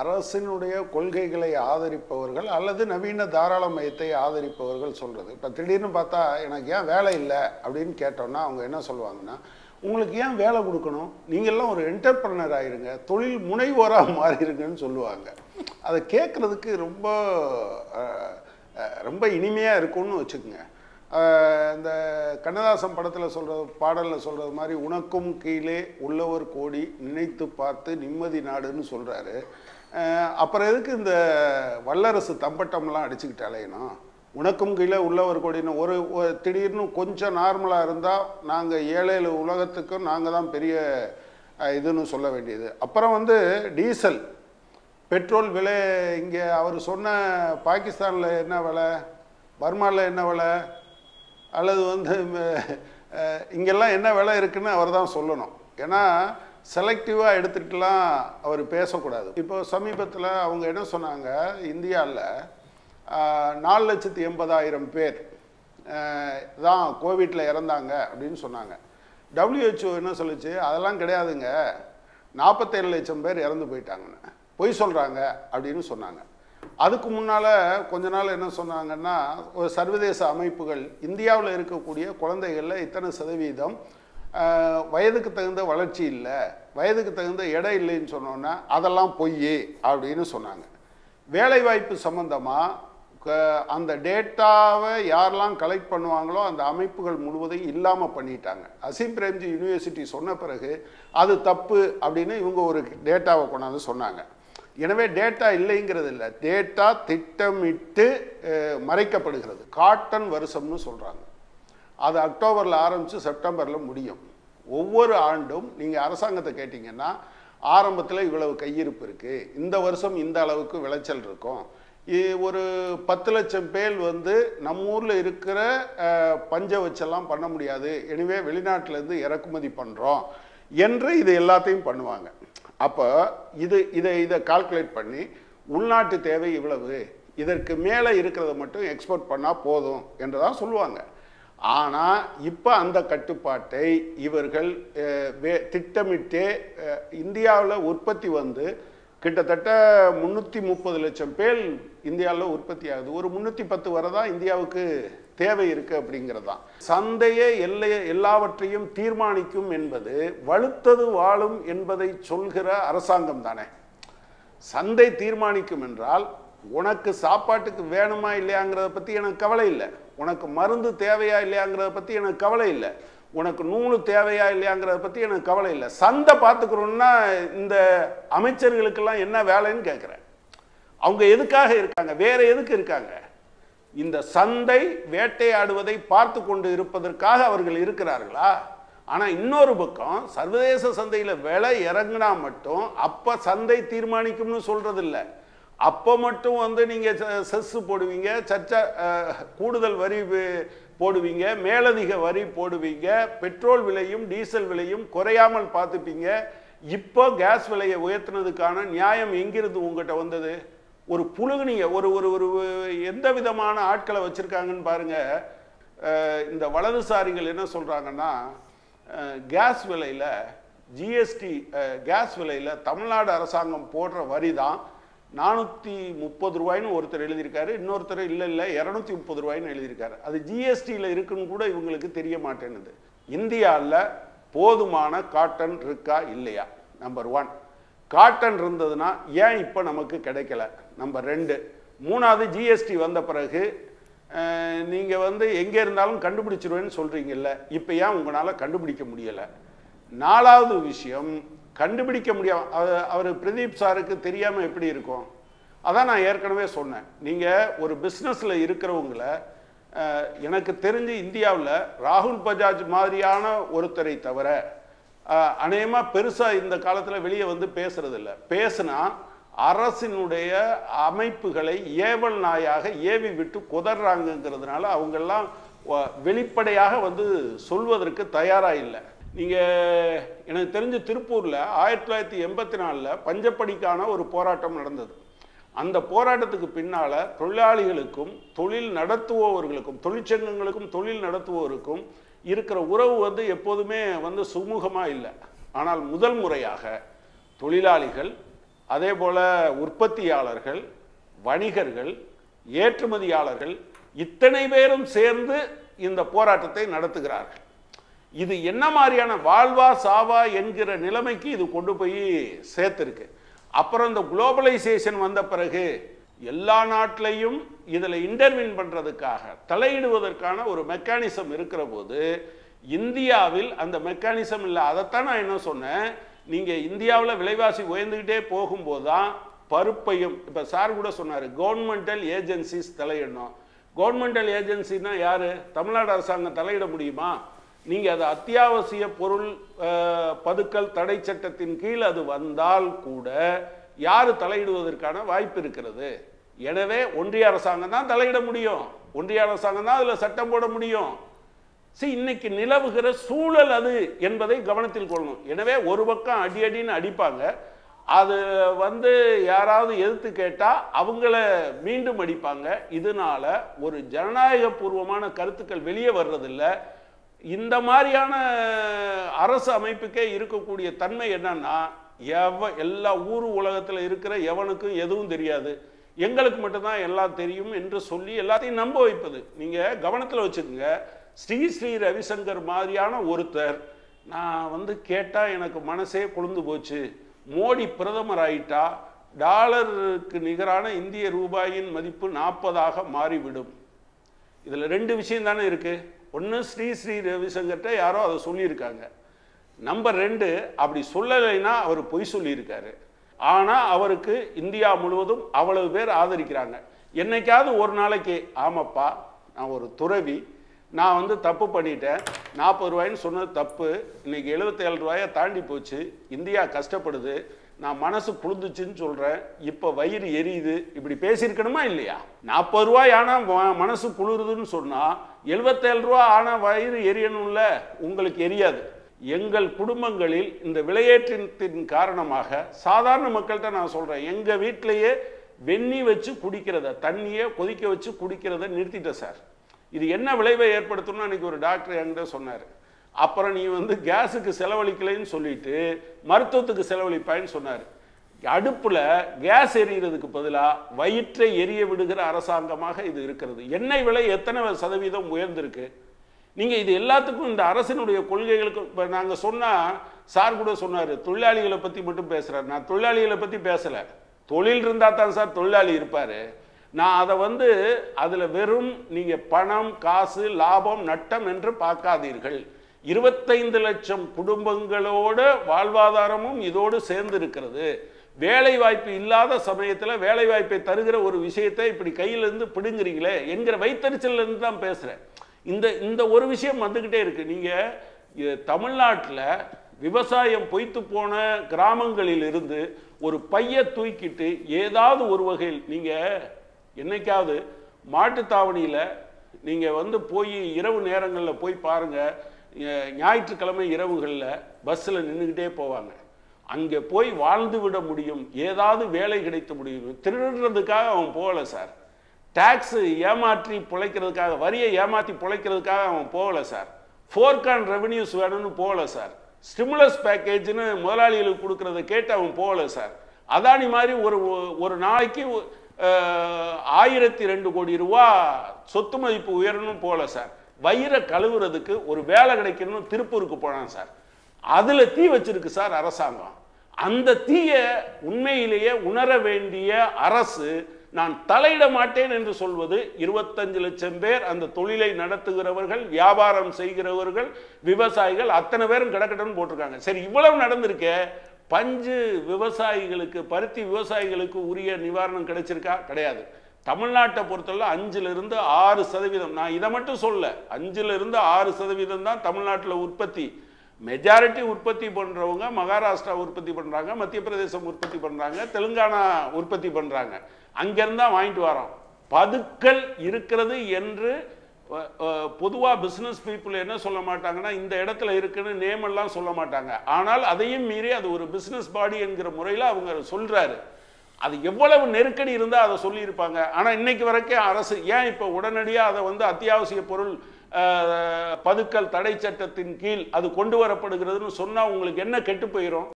அரசினுடைய கொள்கைகளை ஆதரிப்பவர்கள் அல்லது நவீன தாராளமயத்தை ஆதரிப்பவர்கள் சொல்கிறது இப்போ திடீர்னு பார்த்தா எனக்கு ஏன் வேலை இல்லை? அப்படின்னு கேட்டோம்னா அவங்க என்ன சொல்லுவாங்கன்னா உங்களுக்கு ஏன் வேலை கொடுக்கணும்? நீங்கள்லாம் ஒரு என்டர்பிரனர் ஆகிருங்க தொழில் முனைவோராக மாறிடுங்கன்னு சொல்லுவாங்க. அதை கேட்குறதுக்கு ரொம்ப ரொம்ப இனிமையாக இருக்கும்னு வச்சுக்கோங்க. இந்த கண்ணதாசன் படத்தில் சொல்கிற பாடலில் சொல்கிறது மாதிரி உனக்கும் கீழே உள்ளவர் கோடி நினைத்து பார்த்து நிம்மதி நாடுன்னு சொல்கிறாரு அப்புறம் எதுக்கு இந்த வல்லரசு தம்பட்டம்லாம் அடிச்சுக்கிட்டு அலையணும்? உனக்கும் கீழே உள்ளவர் கொடின்னு ஒரு ஒரு திடீர்னு கொஞ்சம் நார்மலாக இருந்தால் நாங்கள் ஏழு ஏழு உலகத்துக்கும் நாங்கள் தான் பெரிய இதுன்னு சொல்ல வேண்டியது. அப்புறம் வந்து டீசல். பெட்ரோல் விலை இங்கே அவர் சொன்ன பாகிஸ்தானில் என்ன விலை? பர்மாவில் என்ன விலை? அல்லது வந்து இங்கெல்லாம் என்ன விலை இருக்குன்னு அவர் தான் சொல்லணும். ஏன்னா செலக்டிவாக எடுத்துக்கிட்டுலாம் அவர் பேசக்கூடாது. இப்போ சமீபத்தில் அவங்க என்ன சொன்னாங்க? இந்தியாவில் நாலு லட்சத்தி எண்பதாயிரம் பேர் தான் கோவிட்டில் இறந்தாங்க அப்படின்னு சொன்னாங்க. டபிள்யூஹெச்ஓ என்ன சொல்லுச்சு? அதெல்லாம் கிடையாதுங்க. நாற்பத்தேழு லட்சம் பேர் இறந்து போயிட்டாங்கன்னு. பொய் சொல்கிறாங்க அப்படின்னு சொன்னாங்க. அதுக்கு முன்னால் கொஞ்ச நாள் என்ன சொன்னாங்கன்னா ஒரு சர்வதேச அமைப்புகள் இந்தியாவில் இருக்கக்கூடிய குழந்தைகளில் இத்தனை சதவீதம் வயதுக்கு தகுந்த வளர்ச்சி இல்லை வயதுக்கு தகுந்த இடம் இல்லைன்னு சொன்னோன்னா அதெல்லாம் பொய் அப்படின்னு சொன்னாங்க. வேலைவாய்ப்பு சம்மந்தமாக அந்த டேட்டாவை யாரெல்லாம் கலெக்ட் பண்ணுவாங்களோ அந்த அமைப்புகள் முழுவதையும் இல்லாமல் பண்ணிட்டாங்க. அசீம் பிரேம்ஜி யூனிவர்சிட்டி சொன்ன பிறகு அது தப்பு அப்படின்னு இவங்க ஒரு டேட்டாவை கொண்டாந்து சொன்னாங்க. எனவே டேட்டா இல்லைங்கிறது இல்லை. டேட்டா திட்டமிட்டு மறைக்கப்படுகிறது. காட்டன் வருஷம்னு சொல்கிறாங்க அது அக்டோபரில் ஆரம்பித்து செப்டம்பரில் முடியும். ஒவ்வொரு ஆண்டும் நீங்கள் அரசாங்கத்தை கேட்டிங்கன்னா ஆரம்பத்தில் இவ்வளவு கையிருப்பு இருக்குது இந்த வருஷம் இந்த அளவுக்கு விளைச்சல் இருக்கும். ஒரு பத்து லட்சம் பேர் வந்து நம்ம ஊரில் இருக்கிற பஞ்சை வச்செல்லாம் பண்ண முடியாது. எனவே வெளிநாட்டிலேருந்து இறக்குமதி பண்ணுறோம் என்று இது எல்லாத்தையும் பண்ணுவாங்க. அப்போ இது இதை இதை கால்குலேட் பண்ணி உள்நாட்டு தேவை இவ்வளவு. இதற்கு மேலே இருக்கிறத மட்டும் எக்ஸ்போர்ட் பண்ணால் போதும் என்று தான் சொல்லுவாங்க. ஆனால் இப்போ அந்த கட்டுப்பாட்டை இவர்கள் வே- திட்டமிட்டே இந்தியாவில் உற்பத்தி வந்து கிட்டத்தட்ட முந்நூற்றி முப்பது லட்சம் பேர் இந்தியாவில் உற்பத்தி ஆகுது. ஒரு முந்நூற்றி பத்து வரை தான் இந்தியாவுக்கு தேவை இருக்குது அப்படிங்கிறது. தான் சந்தையே எல்லைய எல்லாவற்றையும் தீர்மானிக்கும் என்பது வலுத்தது வாழும் என்பதை சொல்கிற அரசாங்கம் தானே. சந்தை தீர்மானிக்கும் என்றால் உனக்கு சாப்பாட்டுக்கு வேணுமா இல்லையாங்கிறத பற்றி எனக்கு கவலை இல்லை. உனக்கு மருந்து தேவையா இல்லையாங்கிறத பற்றி எனக்கு கவலை இல்லை. உனக்கு நூலு தேவையா இல்லையாங்கிறத பற்றி எனக்கு கவலை இல்லை. சந்தை பார்த்துக்கிறோன்னா இந்த அமைச்சர்களுக்கெல்லாம் என்ன வேலைன்னு கேட்குறேன் அவங்க எதுக்காக இருக்காங்க? வேற எதுக்கு இருக்காங்க? இந்த சந்தை வேட்டையாடுவதை பார்த்து கொண்டு இருப்பதற்காக அவர்கள் இருக்கிறார்களா? ஆனால் இன்னொரு பக்கம் சர்வதேச சந்தையில் விலை இறங்குனா மட்டும் அப்போ சந்தை தீர்மானிக்கும்னு சொல்கிறதில்லை அப்போ மட்டும் வந்து நீங்கள் செஸ் போடுவீங்க சர்ச்சா கூடுதல் வரி போடுவீங்க மேலதிக வரி போடுவீங்க பெட்ரோல் விலையும் டீசல் விலையும் குறையாமல் பார்த்துப்பீங்க. இப்போ கேஸ் விலையை உயர்த்தினதுக்கான நியாயம் எங்கிருந்து உங்கள்கிட்ட வந்தது? ஒரு புழுகுனீங்க ஒரு ஒரு ஒரு எந்த விதமான ஆட்களை வச்சுருக்காங்கன்னு பாருங்கள் இந்த வலதுசாரிகள் என்ன சொல்கிறாங்கன்னா கேஸ் விலையில் ஜிஎஸ்டி கேஸ் விலையில் தமிழ்நாடு அரசாங்கம் போடுற வரி தான் நானூற்றி முப்பது ரூபாய்னு ஒருத்தர் எழுதியிருக்காரு இன்னொருத்தர் இல்லை இல்லை இரநூத்தி முப்பது ரூபாய்னு எழுதியிருக்காரு. அது ஜிஎஸ்டியில் இருக்குன்னு கூட இவங்களுக்கு தெரிய மாட்டேன்னுது. இந்தியாவில் போதுமான காட்டன் இருக்கா இல்லையா? நம்பர் ஒன் காட்டன் இருந்ததுன்னா ஏன் இப்போ நமக்கு கிடைக்கல? நம்பர் ரெண்டு. மூணாவது ஜிஎஸ்டி வந்த பிறகு நீங்கள் வந்து எங்கே இருந்தாலும் கண்டுபிடிச்சிருவேன்னு சொல்கிறீங்கல்ல இப்போ ஏன் உங்களால் கண்டுபிடிக்க முடியலை? நாலாவது விஷயம் கண்டுபிடிக்க முடியும் அவர் பிரதீப் சாருக்கு தெரியாமல் எப்படி இருக்கும்? அதான் நான் ஏற்கனவே சொன்னேன். நீங்கள் ஒரு பிஸ்னஸில் இருக்கிறவங்கள எனக்கு தெரிஞ்சு இந்தியாவில் ராகுல் பஜாஜ் மாதிரியான ஒருத்தரை தவிர அநேகமாக பெருசாக இந்த காலத்தில் வெளியே வந்து பேசுறதில்ல. பேசுனா அரசினுடைய அமைப்புகளை ஏவல் நாயாக ஏவி விட்டு குதர்றாங்கங்கிறதுனால அவங்கெல்லாம் வ- வெளிப்படையாக வந்து சொல்வதற்கு தயாராக இல்லை. நீங்கள் எனக்கு தெரிஞ்ச திருப்பூரில் ஆயிரத்தி தொள்ளாயிரத்தி எண்பத்தி நாலில் பஞ்சப்படிக்கான ஒரு போராட்டம் நடந்தது. அந்த போராட்டத்துக்கு பின்னால் தொழிலாளிகளுக்கும் தொழில் நடத்துபவர்களுக்கும் தொழிற்சங்கங்களுக்கும் தொழில் நடத்துவோருக்கும் இருக்கிற உறவு வந்து எப்போதுமே வந்து சுமூகமாக இல்லை. ஆனால் முதல் முறையாக தொழிலாளிகள் அதே போல் உற்பத்தியாளர்கள் வணிகர்கள் ஏற்றுமதியாளர்கள் இத்தனை பேரும் சேர்ந்து இந்த போராட்டத்தை நடத்துகிறார்கள். இது என்ன மாதிரியான வாழ்வா சாவா என்கிற நிலைமைக்கு இது கொண்டு போய் சேர்த்துருக்கு. அப்புறம் இந்த குளோபலைசேஷன் வந்த பிறகு எல்லா நாட்டிலையும் இதில் இன்டர்வின் பண்ணுறதுக்காக தலையிடுவதற்கான ஒரு மெக்கானிசம் இருக்கிற போது இந்தியாவில் அந்த மெக்கானிசம் இல்லை. அதைத்தான் நான் என்ன சொன்னேன்? நீங்கள் இந்தியாவில் விலைவாசி உயர்ந்துக்கிட்டே போகும்போது தான் பருப்பையும் இப்போ சார் கூட சொன்னார் கவர்மெண்டல் ஏஜென்சிஸ் தலையிடணும். கவர்மெண்டல் ஏஜென்சின்னா யார்? தமிழ்நாடு அரசாங்கம் தலையிட முடியுமா? நீங்கள் அது அத்தியாவசிய பொருள் பதுக்கல் தடை சட்டத்தின் கீழ் அது வந்தால் கூட யார் தலையிடுவதற்கான வாய்ப்பு இருக்கிறது? எனவே ஒன்றிய அரசாங்கம் தான் தலையிட முடியும். ஒன்றிய அரசாங்கம் தான் அதில் சட்டம் போட முடியும். சி இன்னைக்கு நிலவுகிற சூழல் அது என்பதை கவனத்தில் கொள்ளணும். எனவே ஒரு பக்கம் அடி அடின்னு அடிப்பாங்க. அது வந்து யாராவது எதிர்த்து கேட்டால் அவங்கள மீண்டும் அடிப்பாங்க. இதனால ஒரு ஜனநாயக பூர்வமான கருத்துக்கள் வெளியே வர்றதில்லை. இந்த மாதிரியான அரசு அமைப்புக்கே இருக்கக்கூடிய தன்மை என்னன்னா எவ எல்லா ஊர் உலகத்தில் இருக்கிற எவனுக்கும் எதுவும் தெரியாது. எங்களுக்கு மட்டும்தான் எல்லாம் தெரியும் என்று சொல்லி எல்லாத்தையும் நம்ப வைப்பது. நீங்கள் கவனத்தில் வச்சுக்கோங்க. ஸ்ரீ ஸ்ரீ ரவிசங்கர் மாதிரியான ஒருத்தர் நான் வந்து கேட்டால் எனக்கு மனசே கொழுந்து போச்சு. மோடி பிரதமர் ஆயிட்டா டாலருக்கு நிகரான இந்திய ரூபாயின் மதிப்பு நாற்பதாக மாறிவிடும். இதில் ரெண்டு விஷயம் தானே இருக்குது ஒன்று ஸ்ரீ ஸ்ரீ ரவிசங்கர்கிட்ட யாரோ அதை சொல்லியிருக்காங்க. நம்பர் ரெண்டு அப்படி சொல்லலைன்னா அவர் பொய் சொல்லியிருக்காரு. ஆனால் அவருக்கு இந்தியா முழுவதும் அவ்வளவு பேர் ஆதரிக்கிறாங்க. என்னைக்காவது ஒரு நாளைக்கு ஆமாப்பா நான் ஒரு துறவி நான் வந்து தப்பு பண்ணிட்டேன் நாற்பது ரூபாய்ன்னு சொன்னது தப்பு இன்னைக்கு எழுபத்தேழு ரூபாயை தாண்டி போச்சு இந்தியா கஷ்டப்படுது நான் மனசு புழுந்துச்சுன்னு சொல்கிறேன் இப்போ வயிறு எரியுது இப்படி பேசியிருக்கணுமா இல்லையா? நாற்பது ரூபாய் ஆனால் மனசு குளிருதுன்னு சொன்னால் எழுபத்தேழு ரூபா ஆனால் வயிறு எரியணும்ல உங்களுக்கு எரியாது. எங்கள் குடும்பங்களில் இந்த விலையேற்றத்தின் காரணமாக சாதாரண மக்கள்கிட்ட நான் சொல்கிறேன் எங்கள் வீட்டிலையே வெந்நி வச்சு குடிக்கிறத தண்ணியை கொதிக்க வச்சு குடிக்கிறத நிறுத்திட்டேன் சார். இது என்ன விளைவை ஏற்படுத்தணும்னு அன்றைக்கி ஒரு டாக்டர் என்கிட்ட சொன்னார். அப்புறம் நீ வந்து கேஸுக்கு செலவழிக்கலைன்னு சொல்லிட்டு மருத்துவத்துக்கு செலவழிப்பாயின்னு சொன்னார். அடுப்பில் கேஸ் எரியறதுக்கு பதிலாக வயிற்றை எரிய விடுகிற அரசாங்கமாக இது இருக்கிறது. எண்ணெய் விலை எத்தனை சதவீதம் உயர்ந்திருக்கு? நீங்கள் இது எல்லாத்துக்கும் இந்த அரசினுடைய கொள்கைகளுக்கு இப்போ நாங்கள் சொன்னால் சார் கூட சொன்னார் தொழிலாளிகளை பற்றி மட்டும் பேசுகிறார் நான் தொழிலாளிகளை பற்றி பேசலை. தொழில் இருந்தால் தான் சார் தொழிலாளி இருப்பார். நான் அதை வந்து அதில் வெறும் நீங்கள் பணம் காசு லாபம் நட்டம் என்று பார்க்காதீர்கள். இருபத்தைந்து லட்சம் குடும்பங்களோட வாழ்வாதாரமும் இதோடு சேர்ந்து இருக்கிறது வேலை வாய்ப்பு இல்லாத சமயத்தில் வேலை வாய்ப்பை தருகிற ஒரு விஷயத்தை இப்படி கையிலேருந்து பிடுங்குறீங்களே என்கிற வைத்தறிச்சல்லேருந்து தான் பேசுகிறேன் இந்த இந்த ஒரு விஷயம் வந்துக்கிட்டே இருக்குது நீங்கள் தமிழ்நாட்டில் விவசாயம் பொய்த்து போன கிராமங்களில் இருந்து ஒரு பைய தூக்கிட்டு ஏதாவது ஒரு வகையில் நீங்கள் என்னைக்காவது மாட்டுத்தாவணியில் நீங்கள் வந்து போய் இரவு நேரங்களில் போய் பாருங்கள் ஞாயிற்றுக்கிழமை இரவுகளில் பஸ்ஸில் நின்றுக்கிட்டே போவாங்க. அங்கே போய் வாழ்ந்து விட முடியும் ஏதாவது வேலை கிடைத்த முடியும். திருடுறதுக்காக அவன் போகலை சார். டேக்ஸு ஏமாற்றி பிழைக்கிறதுக்காக வரியை ஏமாற்றி பிழைக்கிறதுக்காக அவன் போகலை சார். ஃபோர்கான் ரெவன்யூஸ் வேணும்னு போகலை சார். ஸ்டிமுலஸ் பேக்கேஜ்னு முதலாளிகளுக்கு கொடுக்கறத கேட்டு அவன் போகலை சார். அதானி மாதிரி ஒரு ஒரு நாளைக்கு ஆயிரத்தி ரெண்டு கோடி ரூபா சொத்து மதிப்பு உயரணும் போகல சார். வயிறை கழுவுறதுக்கு ஒரு வேலை கிடைக்கணும்னு திருப்பூருக்கு போனான் சார். அதில் தீ வச்சிருக்கு சார் அரசாங்கம். அந்த தீய உண்மையிலேயே உணர வேண்டிய அரசு நான் தலையிட மாட்டேன் என்று சொல்வது இருபத்தஞ்சு லட்சம் பேர் அந்த தொழிலை நடத்துகிறவர்கள் வியாபாரம் செய்கிறவர்கள் விவசாயிகள் அத்தனை பேரும் கிடக்கட்டும்னு போட்டிருக்காங்க. சரி இவ்வளவு நடந்திருக்கே பஞ்சு விவசாயிகளுக்கு பருத்தி விவசாயிகளுக்கு உரிய நிவாரணம் கிடைச்சிருக்கா? கிடையாது. தமிழ்நாட்டை பொறுத்தவரை அஞ்சுலேருந்து ஆறு சதவீதம். நான் இதை மட்டும் சொல்ல அஞ்சுலேருந்து ஆறு சதவீதம் தான் தமிழ்நாட்டில் உற்பத்தி. மெஜாரிட்டி உற்பத்தி பண்ணுறவங்க மகாராஷ்டிரா உற்பத்தி பண்ணுறாங்க மத்திய பிரதேசம் உற்பத்தி பண்ணுறாங்க தெலுங்கானா உற்பத்தி பண்ணுறாங்க அங்கேருந்து தான் வாங்கிட்டு வரோம். பதுக்கல் இருக்கிறது என்று பொதுவாக பிஸ்னஸ் பீப்புள் என்ன சொல்ல மாட்டாங்கன்னா இந்த இடத்துல இருக்குன்னு நேம் எல்லாம் சொல்ல மாட்டாங்க. ஆனால் அதையும் மீறி அது ஒரு பிஸ்னஸ் பாடி என்கிற முறையில் அவங்க சொல்கிறாரு அது எவ்வளவு நெருக்கடி இருந்தால் அதை சொல்லியிருப்பாங்க. ஆனால் இன்னைக்கு வரைக்கும் அரசு ஏன் இப்போ உடனடியாக அதை வந்து அத்தியாவசிய பொருள் பதுக்கல் தடை சட்டத்தின் கீழ் அது கொண்டு வரப்படுகிறதுன்னு சொன்னால் உங்களுக்கு என்ன கெட்டு போயிடும்